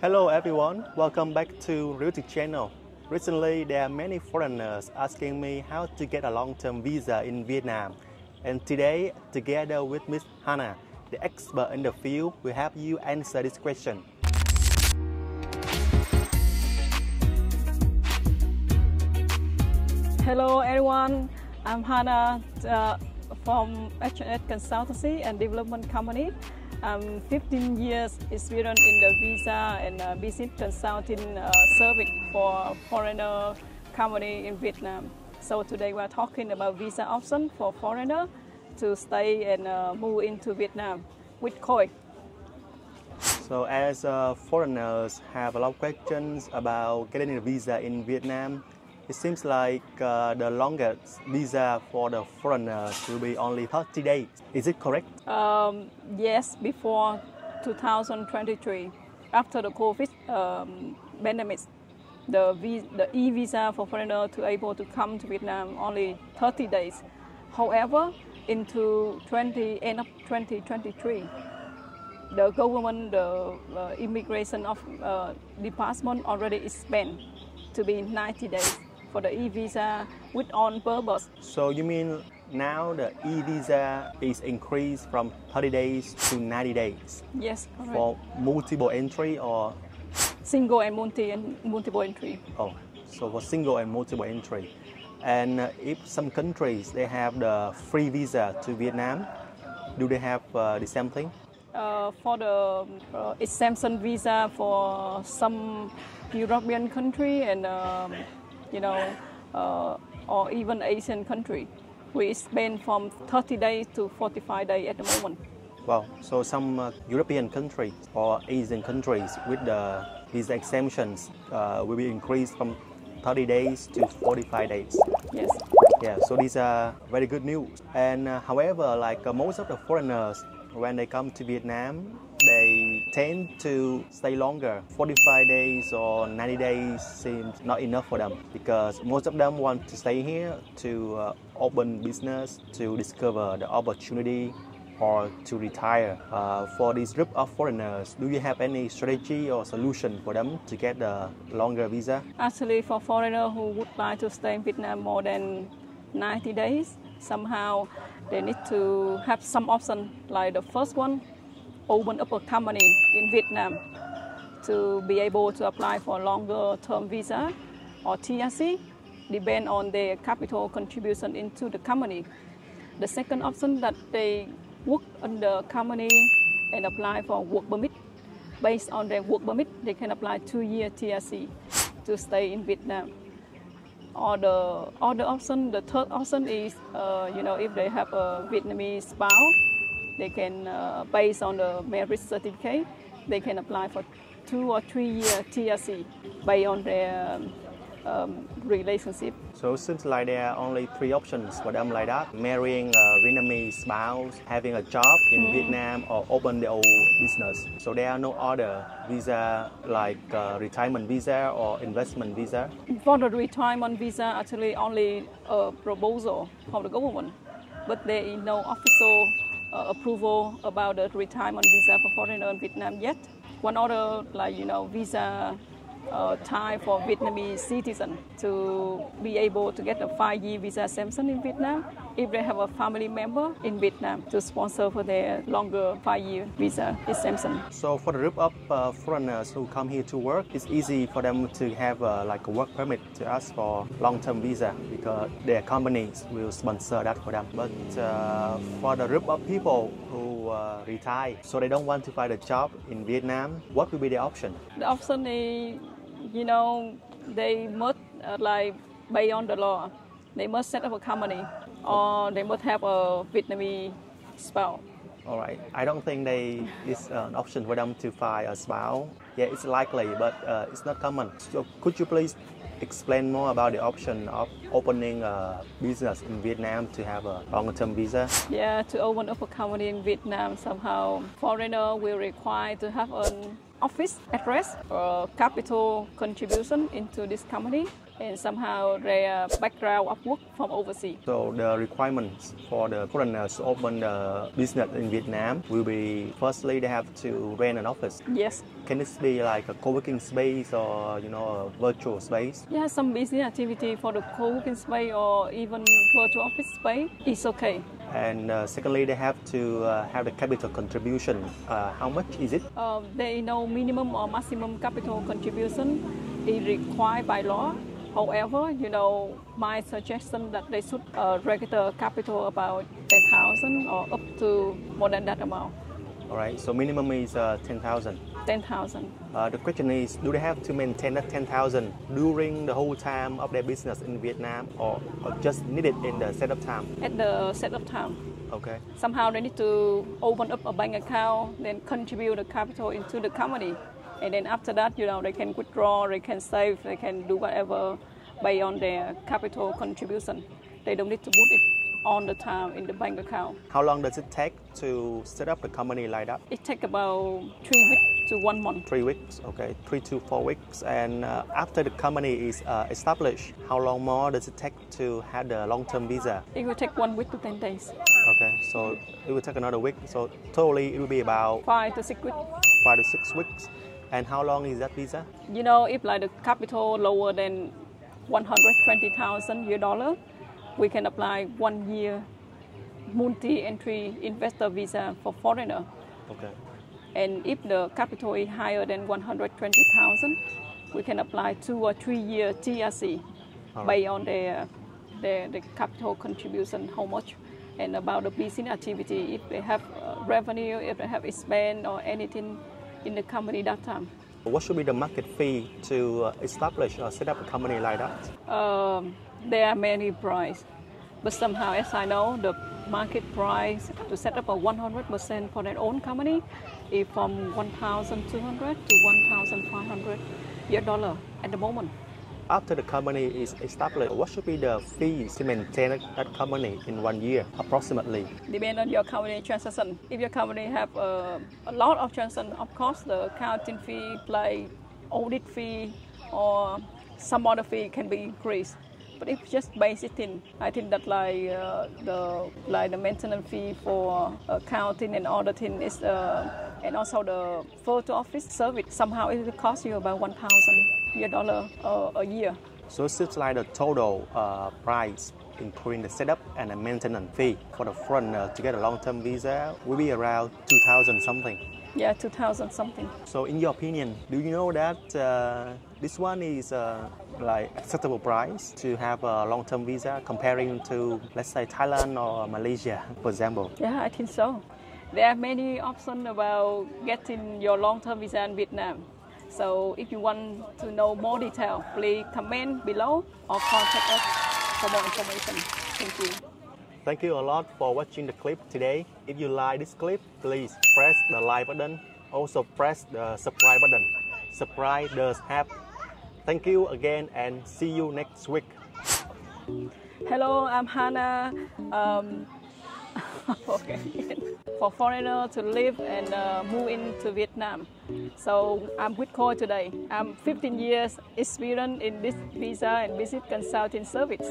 Hello everyone, welcome back to Realtique Channel. Recently, there are many foreigners asking me how to get a long-term visa in Vietnam. And today, together with Miss Hannah, the expert in the field, will help you answer this question. Hello everyone, I'm Hannah uh, from H&H Consultancy and Development Company. I'm 15 years experience in the visa and uh, business consulting uh, service for foreigner company in Vietnam. So today we're talking about visa option for foreigner to stay and uh, move into Vietnam with Khoi. So as uh, foreigners have a lot of questions about getting a visa in Vietnam, it seems like uh, the longest visa for the foreigners will be only 30 days. Is it correct? Um, yes, before 2023, after the COVID um, pandemic, the, the e-visa for foreigner to able to come to Vietnam only 30 days. However, into 20, end of 2023, the government, the uh, immigration of uh, department already expand to be 90 days for the e-visa with on purpose. So you mean now the e-visa is increased from 30 days to 90 days Yes, correct. for multiple entry or Single and multi and multiple entry. oh so for single and multiple entry. And if some countries they have the free visa to Vietnam, do they have uh, the same thing? Uh, for the uh, exemption visa for some European country and um, you know uh, or even Asian country, we spend from 30 days to 45 days at the moment. Well, so some uh, European countries or Asian countries with the visa exemptions uh, will be increased from 30 days to 45 days. Yes. Yeah, so these are very good news. And uh, however, like uh, most of the foreigners, when they come to Vietnam, they tend to stay longer. 45 days or 90 days seems not enough for them because most of them want to stay here to uh, open business, to discover the opportunity, or to retire. Uh, for this group of foreigners, do you have any strategy or solution for them to get a longer visa? Actually, for foreigner who would like to stay in Vietnam more than 90 days, somehow they need to have some option. Like the first one, open up a company in Vietnam to be able to apply for longer term visa or TRC, depend on their capital contribution into the company. The second option that they work in the company and apply for work permit. Based on their work permit, they can apply two-year TRC to stay in Vietnam. Or the other option, the third option is, uh, you know, if they have a Vietnamese spouse, they can, uh, based on the marriage certificate, they can apply for two or three year TRC based on their um, relationship. So it seems like there are only three options for them like that. Marrying a Vietnamese spouse, having a job in Vietnam or open their own business. So there are no other visa like uh, retirement visa or investment visa. For the retirement visa, actually only a proposal from the government, but there is no official uh, approval about the retirement visa for foreigner in Vietnam yet. One other, like you know, visa uh, time for Vietnamese citizen to be able to get a five-year visa exemption in Vietnam if they have a family member in Vietnam to sponsor for their longer five-year visa exemption. So for the group of uh, foreigners who come here to work, it's easy for them to have uh, like a work permit to ask for long-term visa because their companies will sponsor that for them. But uh, for the group of people who uh, retire, so they don't want to find a job in Vietnam, what will be the option? The option is, you know, they must uh, like beyond the law, they must set up a company or they must have a Vietnamese spouse. All right. I don't think they it's an option for them to find a spouse. Yeah, it's likely, but uh, it's not common. So could you please explain more about the option of opening a business in Vietnam to have a long-term visa? Yeah, to open up a company in Vietnam, somehow foreigner will require to have an office address or capital contribution into this company and somehow their background of work from overseas. So the requirements for the foreigners to open the business in Vietnam will be firstly they have to rent an office. Yes. Can this be like a co-working space or you know a virtual space? Yeah, some business activity for the co-working space or even virtual office space is okay. And uh, secondly, they have to uh, have the capital contribution. Uh, how much is it? Uh, they know minimum or maximum capital contribution is required by law. However, you know, my suggestion that they should uh, register capital about 10,000 or up to more than that amount. All right, so minimum is uh, 10,000. 10,000. Uh, the question is, do they have to maintain that 10,000 during the whole time of their business in Vietnam or, or just need it in the setup time? At the setup time. Okay. Somehow they need to open up a bank account, then contribute the capital into the company. And then after that, you know, they can withdraw, they can save, they can do whatever based on their capital contribution. They don't need to put it on the time in the bank account. How long does it take to set up a company like that? It takes about three weeks to one month. Three weeks, okay, three to four weeks. And uh, after the company is uh, established, how long more does it take to have the long-term visa? It will take one week to 10 days. Okay, so it will take another week. So totally, it will be about Five to six weeks. five to six weeks. And how long is that visa? You know, if like the capital lower than 120,000 US dollar, we can apply one year multi-entry investor visa for foreigner. Okay. And if the capital is higher than 120,000, we can apply two or three year TRC right. based on their, their, the capital contribution, how much, and about the business activity, if they have uh, revenue, if they have expense or anything in the company that time. What should be the market fee to uh, establish or set up a company like that? Um, there are many price, but somehow, as I know, the market price to set up a 100% for their own company is from 1,200 to 1,500 US dollar at the moment. After the company is established, what should be the fees to maintain that- company in one year, approximately? Depend on your company transaction. If your company have a, a lot of transaction, of course, the accounting fee, like audit fee, or some other fee can be increased. But if just basic thing, I think that like uh, the like the maintenance fee for accounting and auditing is uh, and also the photo office service somehow it will cost you about one thousand US dollar uh, a year. So it seems like the total uh, price, including the setup and the maintenance fee for the foreigner to get a long-term visa, will be around 2,000 something. Yeah, two thousand something. So in your opinion, do you know that uh, this one is uh, like acceptable price to have a long-term visa comparing to let's say Thailand or Malaysia, for example? Yeah, I think so. There are many options about getting your long-term visa in Vietnam. So if you want to know more detail, please comment below or contact us for more information. Thank you. Thank you a lot for watching the clip today. If you like this clip, please press the like button. Also press the subscribe button. Subscribe does help. Thank you again and see you next week. Hello, I'm Hannah. Um, okay. For foreigner to live and uh, move into Vietnam. So I'm with Khoi today. I'm 15 years experience in this visa and business consulting service.